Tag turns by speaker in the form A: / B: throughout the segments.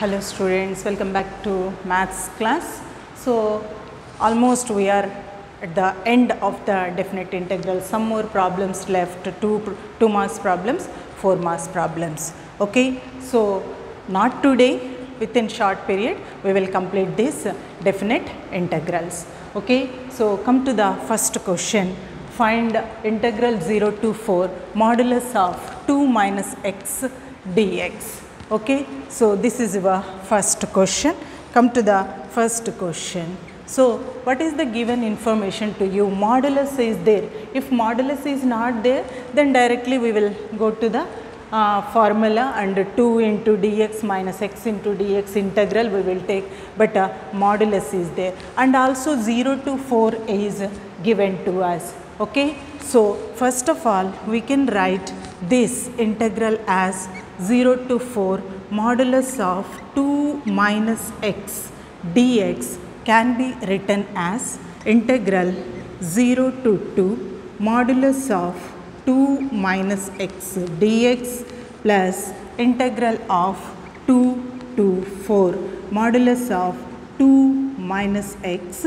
A: Hello students, welcome back to maths class. So almost we are at the end of the definite integral. Some more problems left, two, two marks problems, four marks problems. Okay, so not today, within short period we will complete this definite integrals. Okay, so come to the first question. Find integral 0 to 4 modulus of 2 minus x dx. Okay, so this is our first question. Come to the first question. So, what is the given information to you? Modulus is there. If modulus is not there, then directly we will go to the uh, formula and 2 into dx minus x into dx integral we will take, but uh, modulus is there. And also 0 to 4 is given to us. Okay. So, first of all, we can write this integral as 0 to 4 modulus of 2 minus x dx can be written as integral 0 to 2 modulus of 2 minus x dx plus integral of 2 to 4 modulus of 2 minus x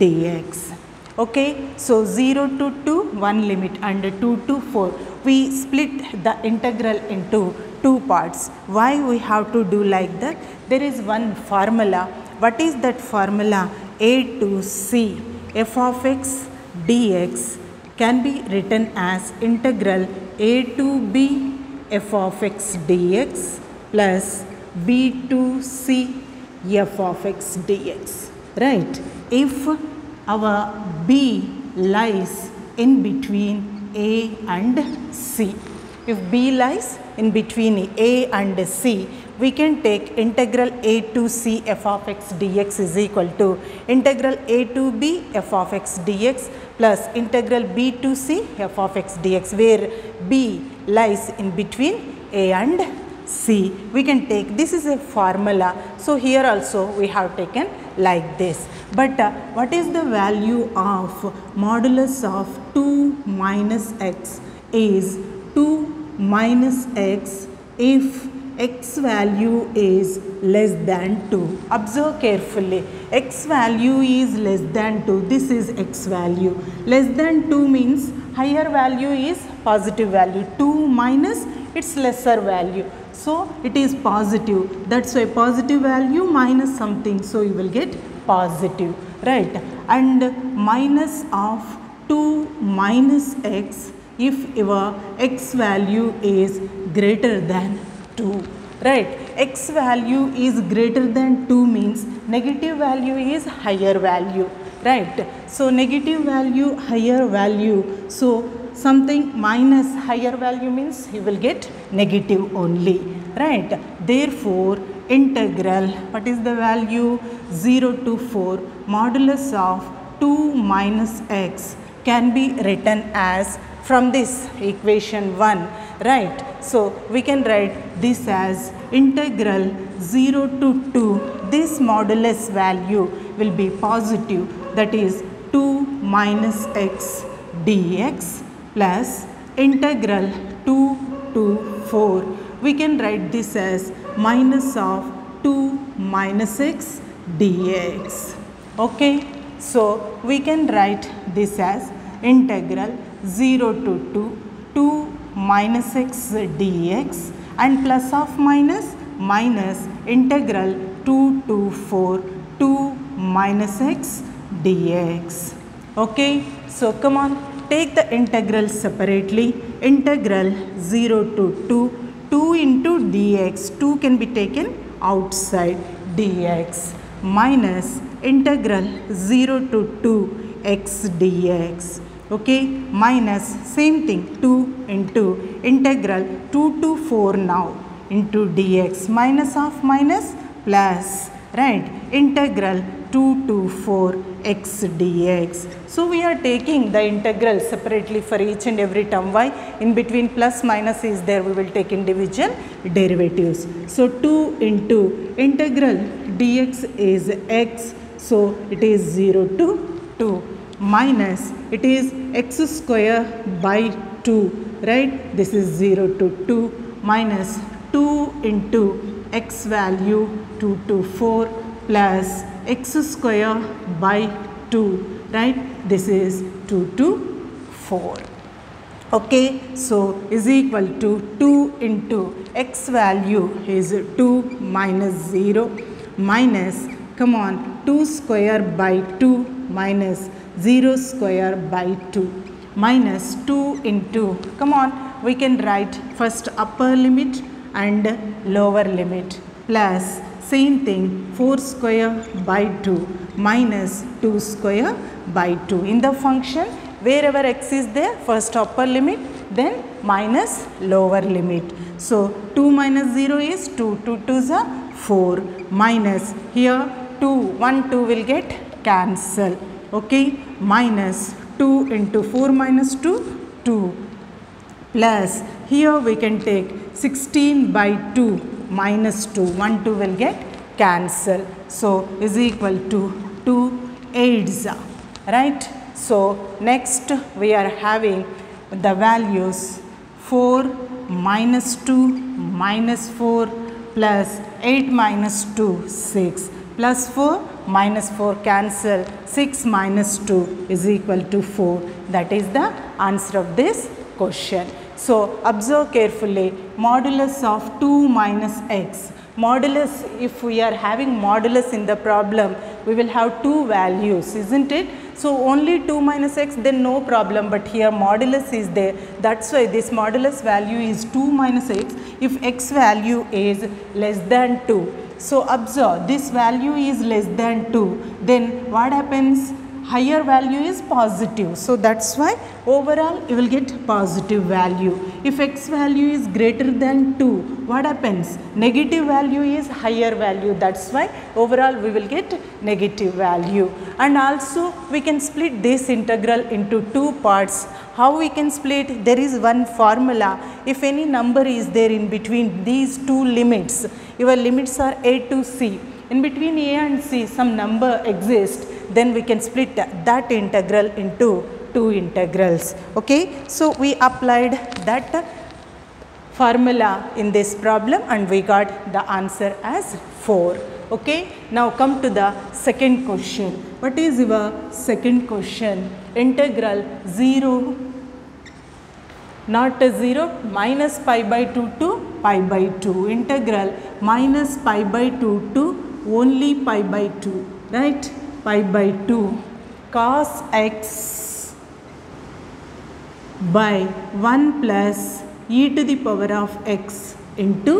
A: dx. Okay, so 0 to 2 one limit and 2 to 4 we split the integral into two parts. Why we have to do like that? There is one formula. What is that formula? A to C f of x dx can be written as integral a to b f of x dx plus b to c f of x dx. Right? If our b lies in between a and c. If b lies in between a and c, we can take integral a to c f of x dx is equal to integral a to b f of x dx plus integral b to c f of x dx where b lies in between a and c. We can take this is a formula. So, here also we have taken like this. But uh, what is the value of modulus of 2 minus x is 2 minus x if x value is less than 2. Observe carefully, x value is less than 2, this is x value. Less than 2 means higher value is positive value, 2 minus its lesser value. So, it is positive, that is why positive value minus something, so you will get positive, right. And minus of 2 minus x if your x value is greater than 2 right? x value is greater than 2 means negative value is higher value right? So negative value higher value. So something minus higher value means you will get negative only right? Therefore integral what is the value? 0 to 4 modulus of 2 minus x can be written as from this equation 1 right. So, we can write this as integral 0 to 2 this modulus value will be positive. That is 2 minus x dx plus integral 2 to 4 we can write this as minus of 2 minus x dx. Okay? So we can write this as integral 0 to 2 2 minus x dx and plus of minus minus integral 2 to 4 2 minus x dx. Okay. So, come on take the integral separately integral 0 to 2 2 into dx 2 can be taken outside dx minus integral 0 to 2 x dx okay minus same thing 2 into integral 2 to 4 now into dx minus of minus plus right integral 2 to 4 x dx. So, we are taking the integral separately for each and every term y in between plus minus is there we will take individual derivatives. So, 2 into integral dx is x. So, it is 0 to 2 minus it is x square by 2 right? This is 0 to 2 minus 2 into x value 2 to 4 plus x square by 2 right? This is 2 to 4 okay so is equal to 2 into x value is 2 minus 0 minus come on 2 square by 2 minus 0 square by 2 minus 2 into come on we can write first upper limit and lower limit plus same thing 4 square by 2 minus 2 square by 2 in the function wherever x is there first upper limit then minus lower limit. So, 2 minus 0 is 2, 2 2 is a 4 minus here 2, 1 2 will get cancel okay? Minus 2 into 4 minus 2 2 plus here we can take 16 by 2 minus 2 1 2 will get cancel. So, is equal to 2 8s right. So, next we are having the values 4 minus 2 minus 4 plus 8 minus 2 6 plus 4 minus 4 cancel 6 minus 2 is equal to 4 that is the answer of this question. So, observe carefully modulus of 2 minus x modulus if we are having modulus in the problem we will have two values isn't it. So, only 2 minus x then no problem but here modulus is there that is why this modulus value is 2 minus x if x value is less than 2. So, observe this value is less than 2 then what happens higher value is positive. So, that is why overall you will get positive value. If x value is greater than 2, what happens? Negative value is higher value. That is why overall we will get negative value. And also we can split this integral into two parts. How we can split? There is one formula. If any number is there in between these two limits, your limits are a to c. In between a and c some number exists then we can split that integral into two integrals. Okay. So, we applied that formula in this problem and we got the answer as 4. Okay. Now, come to the second question. What is your second question? Integral 0 not 0 minus pi by 2 to pi by 2 integral minus pi by 2 to only pi by 2 right pi by 2 cos x by 1 plus e to the power of x into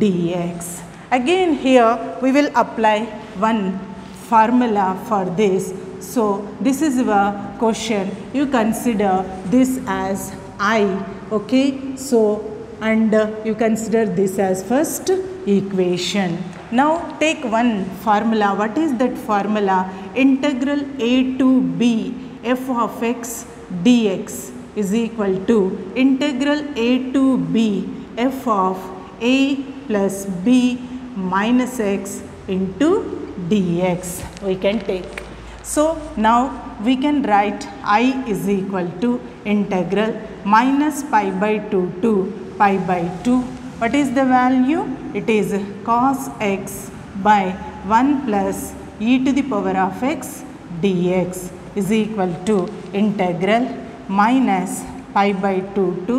A: dx. Again here we will apply one formula for this. So, this is a question you consider this as i okay. So, and uh, you consider this as first equation. Now take one formula. What is that formula? Integral a to b f of x dx is equal to integral a to b f of a plus b minus x into dx we can take. So, now we can write i is equal to integral minus pi by 2 to pi by 2 what is the value? It is cos x by 1 plus e to the power of x dx is equal to integral minus pi by 2 to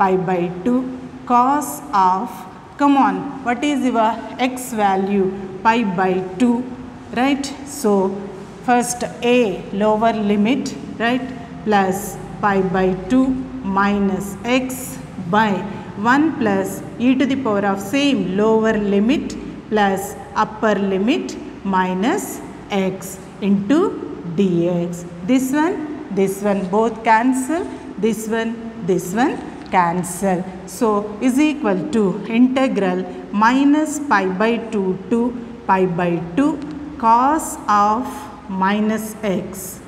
A: pi by 2 cos of come on what is your x value pi by 2 right. So, first a lower limit right plus pi by 2 minus x by 1 plus e to the power of same lower limit plus upper limit minus x into dx. This one, this one both cancel, this one, this one cancel. So, is equal to integral minus pi by 2 to pi by 2 cos of minus x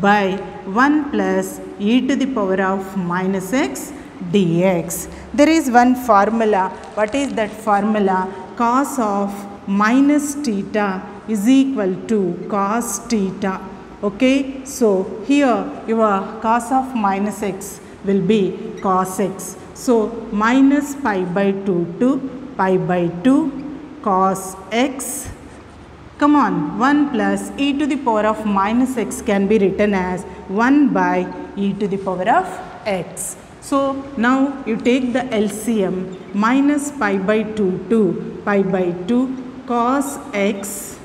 A: by 1 plus e to the power of minus x dx. There is one formula. What is that formula? Cos of minus theta is equal to cos theta. Okay. So, here your cos of minus x will be cos x. So, minus pi by 2 to pi by 2 cos x come on 1 plus e to the power of minus x can be written as 1 by e to the power of x. So now you take the LCM minus pi by 2 to pi by 2 cos x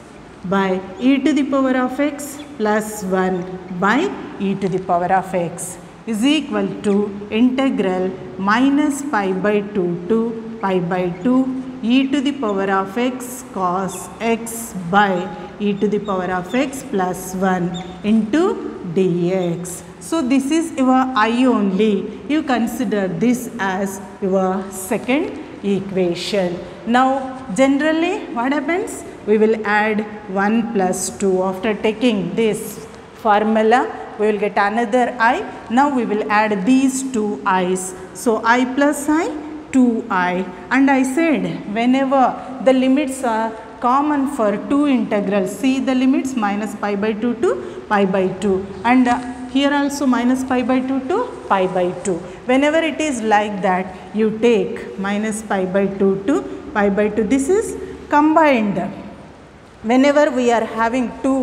A: by e to the power of x plus 1 by e to the power of x is equal to integral minus pi by 2 to pi by 2 e to the power of x cos x by e to the power of x plus 1 into dx. So, this is your i only you consider this as your second equation. Now, generally what happens? We will add 1 plus 2 after taking this formula we will get another i. Now, we will add these two i's. So, i plus i 2i and I said whenever the limits are common for two integrals see the limits minus pi by 2 to pi by 2 and uh, here also minus pi by 2 to pi by 2 whenever it is like that you take minus pi by 2 to pi by 2 this is combined. Whenever we are having two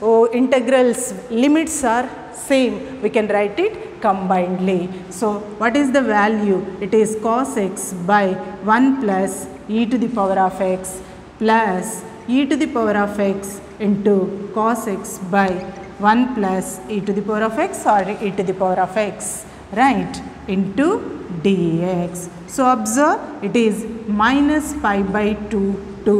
A: oh, integrals limits are same. We can write it combinedly. So, what is the value? It is cos x by 1 plus e to the power of x plus e to the power of x into cos x by 1 plus e to the power of x or e to the power of x right into dx. So, observe it is minus pi by 2 to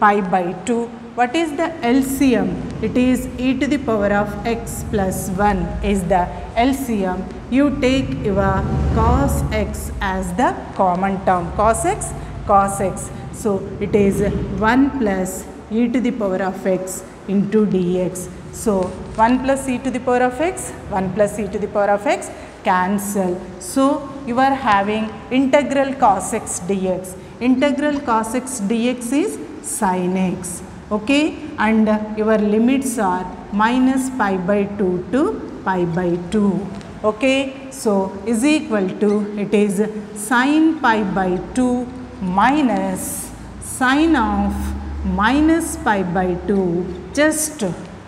A: pi by 2 what is the LCM? It is e to the power of x plus 1 is the LCM. You take your cos x as the common term cos x cos x. So, it is 1 plus e to the power of x into dx. So, 1 plus e to the power of x 1 plus e to the power of x cancel. So, you are having integral cos x dx. Integral cos x dx is sin x okay? And your limits are minus pi by 2 to pi by 2 okay? So is equal to it is sine pi by 2 minus sine of minus pi by 2 just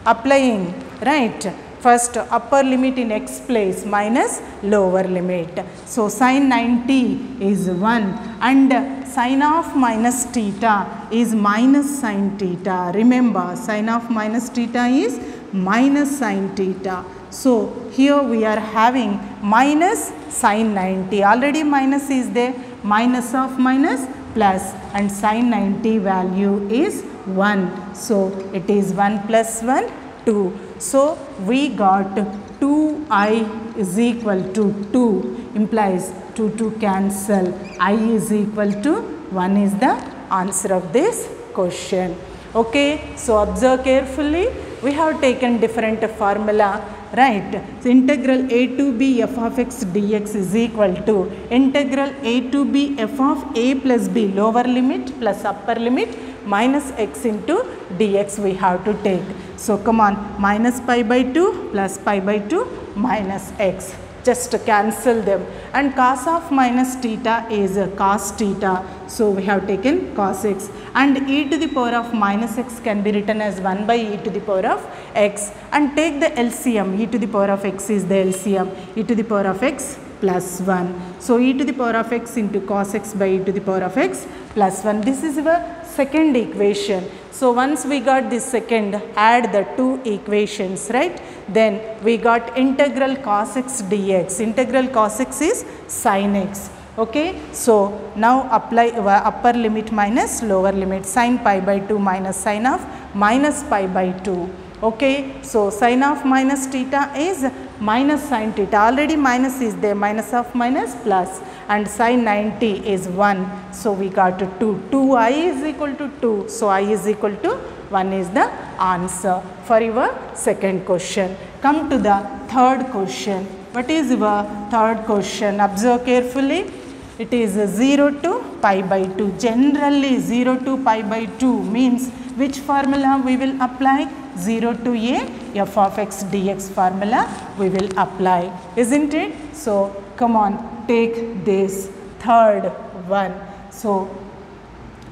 A: applying right first upper limit in x place minus lower limit. So, sin 90 is 1 and sin of minus theta is minus sin theta. Remember sin of minus theta is minus sin theta. So, here we are having minus sin 90 already minus is there minus of minus plus and sin 90 value is 1. So, it is 1 plus 1 2. So, we got 2i is equal to 2 implies 2 to cancel i is equal to 1 is the answer of this question. Okay. So, observe carefully we have taken different formula right. So, integral a to b f of x dx is equal to integral a to b f of a plus b lower limit plus upper limit minus x into dx we have to take. So, come on minus pi by 2 plus pi by 2 minus x just cancel them and cos of minus theta is cos theta. So, we have taken cos x and e to the power of minus x can be written as 1 by e to the power of x and take the LCM e to the power of x is the LCM e to the power of x plus 1. So, e to the power of x into cos x by e to the power of x plus 1. This is our second equation. So, once we got this second add the two equations right then we got integral cos x dx integral cos x is sin x okay. So, now apply uh, upper limit minus lower limit sin pi by 2 minus sin of minus pi by 2 okay. So, sine of minus theta is minus sine theta already minus is there minus of minus plus and sine 90 is 1. So, we got 2, 2 i is equal to 2. So, i is equal to 1 is the answer for your second question. Come to the third question. What is your third question? Observe carefully. It is 0 to pi by 2. Generally 0 to pi by 2 means which formula we will apply? 0 to a f of x dx formula we will apply isn't it. So, come on take this third one. So,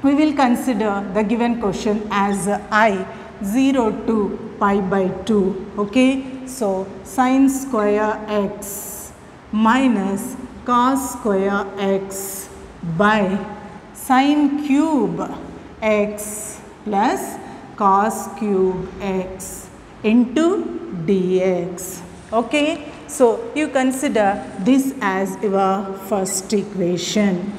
A: we will consider the given question as i 0 to pi by 2 okay so sine square x minus cos square x by sine cube x plus cos cube x into dx. Okay? So you consider this as your first equation.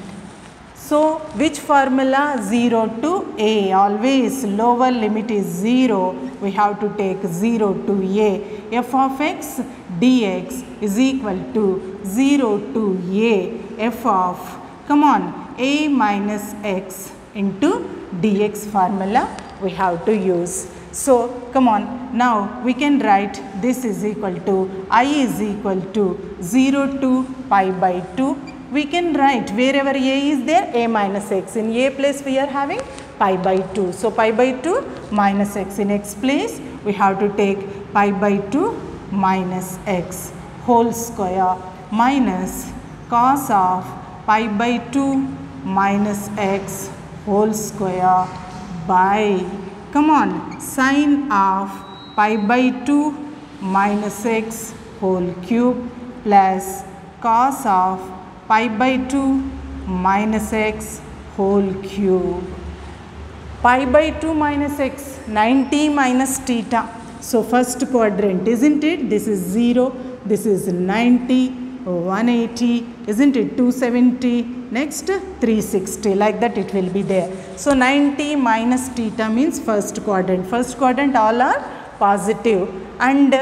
A: So, which formula? 0 to a. Always lower limit is 0 we have to take 0 to a. F of x dx is equal to 0 to a. F of come on a minus x into dx formula we have to use. So, come on now we can write this is equal to i is equal to 0 to pi by 2 we can write wherever a is there a minus x in a place we are having pi by 2. So, pi by 2 minus x in x place we have to take pi by 2 minus x whole square minus cos of pi by 2 minus x whole square by come on sine of pi by 2 minus x whole cube plus cos of pi by 2 minus x whole cube. Pi by 2 minus x 90 minus theta. So, first quadrant isn't it? This is 0, this is 90, 180 isn't it 270 next 360 like that it will be there. So, 90 minus theta means first quadrant first quadrant all are positive and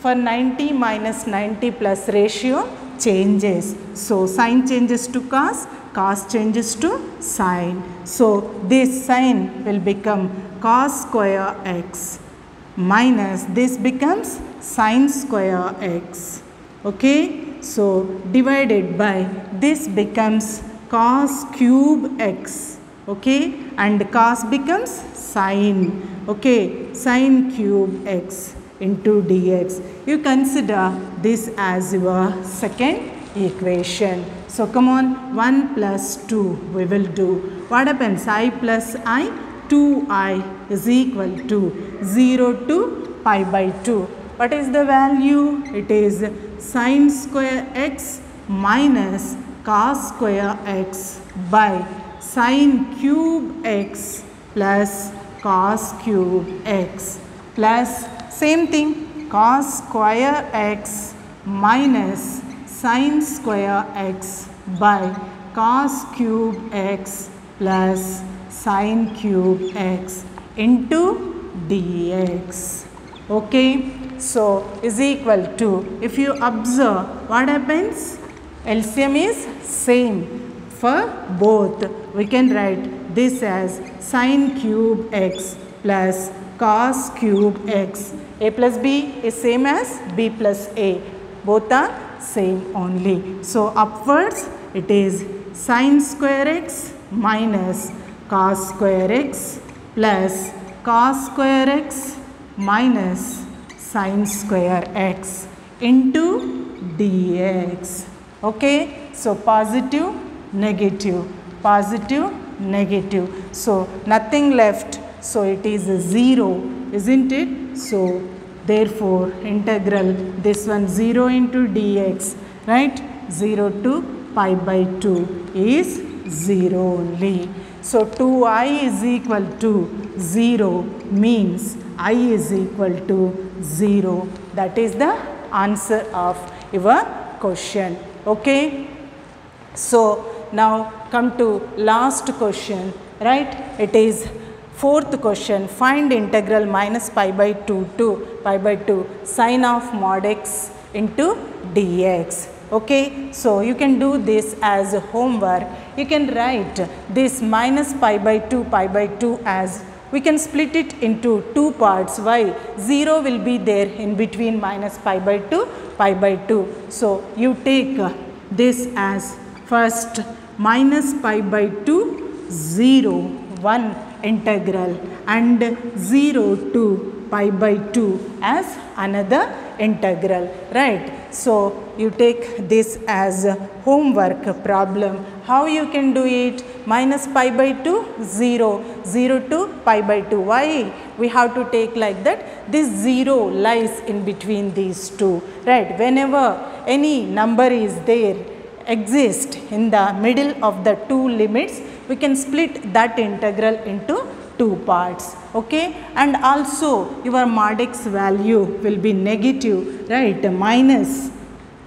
A: for 90 minus 90 plus ratio changes. So, sine changes to cos, cos changes to sine. So, this sine will become cos square x minus this becomes sine square x. Okay. So, divided by this becomes cos cube x okay and cos becomes sine okay sine cube x into dx. You consider this as your second equation. So, come on 1 plus 2 we will do. What happens i plus i 2i is equal to 0 to pi by 2. What is the value? It is sine square x minus cos square x by sine cube x plus cos cube x plus same thing cos square x minus sine square x by cos cube x plus sine cube x into dx. Okay. So, is equal to if you observe what happens LCM is same for both we can write this as sine cube x plus cos cube x a plus b is same as b plus a. Both are same only. So, upwards it is sine square x minus cos square x plus cos square x minus sine square x into dx. Okay. So, positive, negative, positive, negative. So, nothing left. So, it is 0 isn't it? So, therefore, integral this one 0 into dx right 0 to pi by 2 is 0 only. So, 2i is equal to 0 means i is equal to 0 that is the answer of your question. Okay. So, now come to last question right it is Fourth question, find integral minus pi by 2 to pi by 2 sine of mod x into dx. Okay. So, you can do this as homework. You can write this minus pi by 2 pi by 2 as we can split it into two parts. Why? 0 will be there in between minus pi by 2 pi by 2. So, you take this as first minus pi by 2 0 1 integral and 0 to pi by 2 as another integral right. So, you take this as homework problem. How you can do it? Minus pi by 2, 0, 0 to pi by 2. Why? We have to take like that. This 0 lies in between these two, right? Whenever any number is there, exist in the middle of the two limits, we can split that integral into two parts okay and also your mod x value will be negative right minus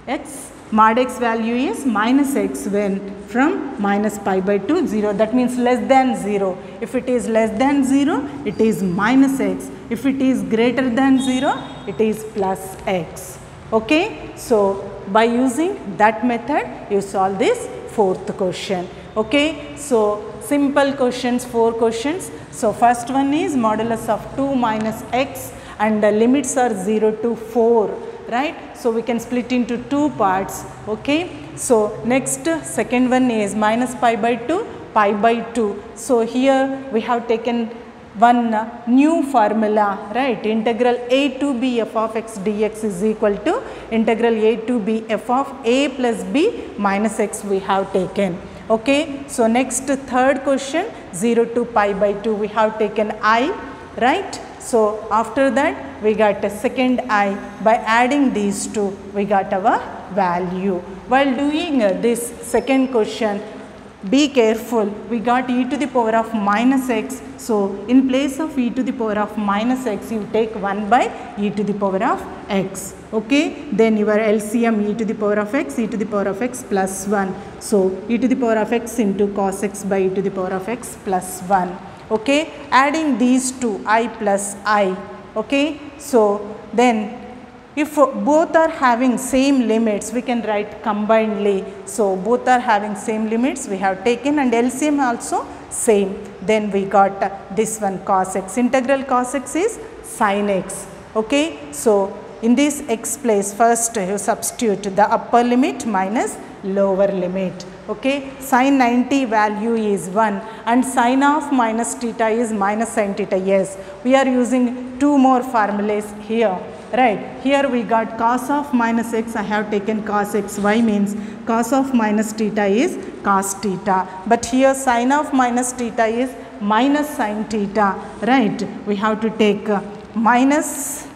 A: x mod x value is minus x when from minus pi by 2 0 that means less than 0 if it is less than 0 it is minus x. If it is greater than 0 it is plus x. Okay? So by using that method you solve this fourth question. Okay? So simple questions, 4 questions. So, first one is modulus of 2 minus x and the limits are 0 to 4, right. So, we can split into 2 parts, okay. So, next second one is minus pi by 2, pi by 2. So, here we have taken one new formula right integral a to b f of x dx is equal to integral a to b f of a plus b minus x we have taken Okay. So, next third question 0 to pi by 2 we have taken i right. So, after that we got a second i. By adding these two we got our value. While doing uh, this second question be careful. We got e to the power of minus x. So, in place of e to the power of minus x you take 1 by e to the power of x. Okay? Then your LCM e to the power of x e to the power of x plus 1 so e to the power of x into cos x by e to the power of x plus 1 okay adding these two i plus i okay. So then if both are having same limits we can write combinedly so both are having same limits we have taken and LCM also same. Then we got this one cos x. Integral cos x is sin x okay. So in this x place first you substitute the upper limit minus lower limit. Okay. Sin 90 value is 1 and sin of minus theta is minus sin theta. Yes, we are using two more formulas here. Right. Here we got cos of minus x. I have taken cos x. Y means cos of minus theta is cos theta. But here sin of minus theta is minus sin theta. Right. We have to take minus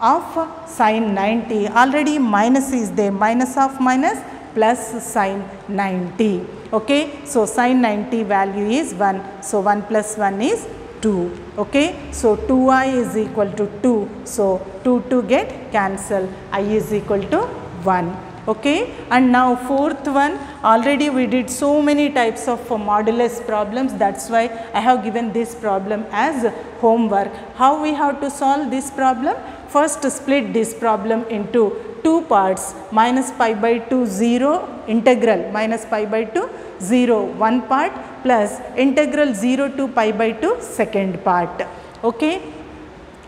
A: of sine 90 already minus is there. Minus of minus plus sine 90 okay? So sine 90 value is 1 so 1 plus 1 is 2 okay? So 2i is equal to 2 so 2 to get cancel. i is equal to 1 okay? And now fourth one. Already we did so many types of uh, modulus problems. That's why i have given this problem as homework. How we have to solve this problem First split this problem into two parts minus pi by 2 0 integral minus pi by 2 0 one part plus integral 0 to pi by 2 second part. Okay.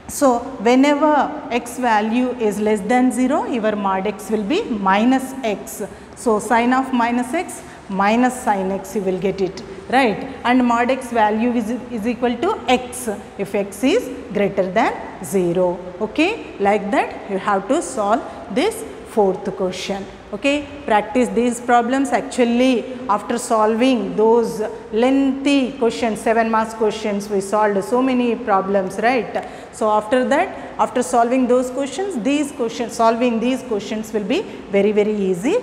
A: So, whenever x value is less than 0 your mod x will be minus x. So, sine of minus x minus sin x you will get it right? And mod x value is, is equal to x. If x is greater than 0 okay? Like that you have to solve this fourth question. Okay? Practice these problems. Actually after solving those lengthy questions 7 marks questions we solved so many problems right? So after that after solving those questions these questions solving these questions will be very very easy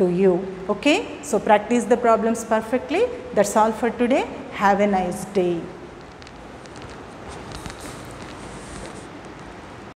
A: to you. Okay? So, practice the problems perfectly. That is all for today. Have a nice day.